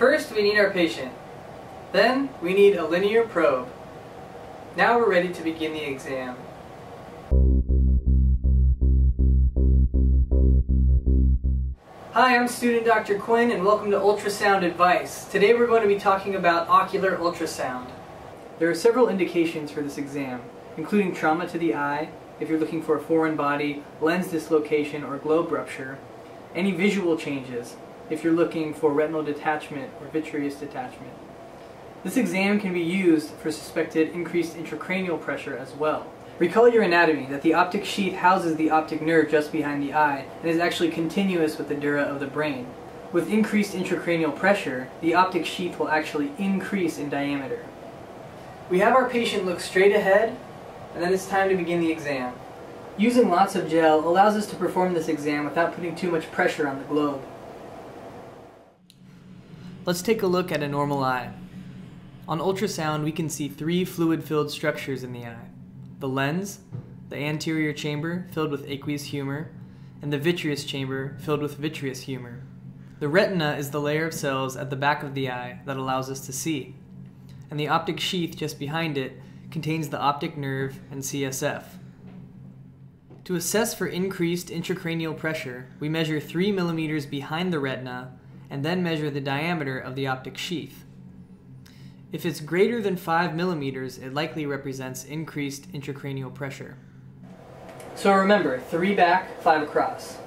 First, we need our patient. Then, we need a linear probe. Now we're ready to begin the exam. Hi, I'm student Dr. Quinn and welcome to Ultrasound Advice. Today we're going to be talking about ocular ultrasound. There are several indications for this exam, including trauma to the eye, if you're looking for a foreign body, lens dislocation, or globe rupture, any visual changes, if you're looking for retinal detachment or vitreous detachment. This exam can be used for suspected increased intracranial pressure as well. Recall your anatomy, that the optic sheath houses the optic nerve just behind the eye and is actually continuous with the dura of the brain. With increased intracranial pressure, the optic sheath will actually increase in diameter. We have our patient look straight ahead, and then it's time to begin the exam. Using lots of gel allows us to perform this exam without putting too much pressure on the globe. Let's take a look at a normal eye. On ultrasound, we can see three fluid-filled structures in the eye. The lens, the anterior chamber filled with aqueous humor, and the vitreous chamber filled with vitreous humor. The retina is the layer of cells at the back of the eye that allows us to see, and the optic sheath just behind it contains the optic nerve and CSF. To assess for increased intracranial pressure, we measure 3 millimeters behind the retina and then measure the diameter of the optic sheath. If it's greater than 5 millimeters, it likely represents increased intracranial pressure. So remember, 3 back, 5 across.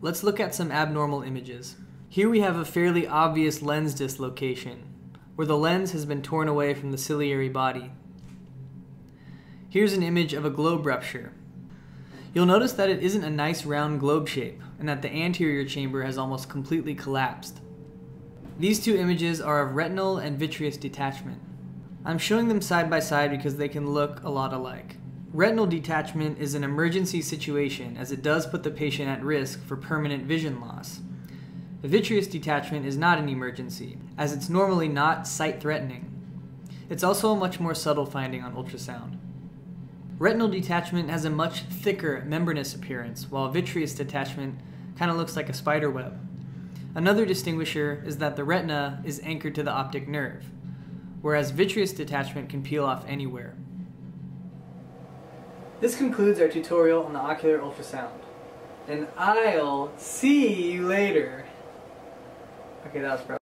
Let's look at some abnormal images. Here we have a fairly obvious lens dislocation, where the lens has been torn away from the ciliary body. Here's an image of a globe rupture. You'll notice that it isn't a nice round globe shape, and that the anterior chamber has almost completely collapsed. These two images are of retinal and vitreous detachment. I'm showing them side by side because they can look a lot alike. Retinal detachment is an emergency situation as it does put the patient at risk for permanent vision loss. Vitreous detachment is not an emergency, as it's normally not sight threatening. It's also a much more subtle finding on ultrasound. Retinal detachment has a much thicker membranous appearance, while vitreous detachment kind of looks like a spider web. Another distinguisher is that the retina is anchored to the optic nerve, whereas vitreous detachment can peel off anywhere. This concludes our tutorial on the ocular ultrasound. And I'll see you later. Okay, that was probably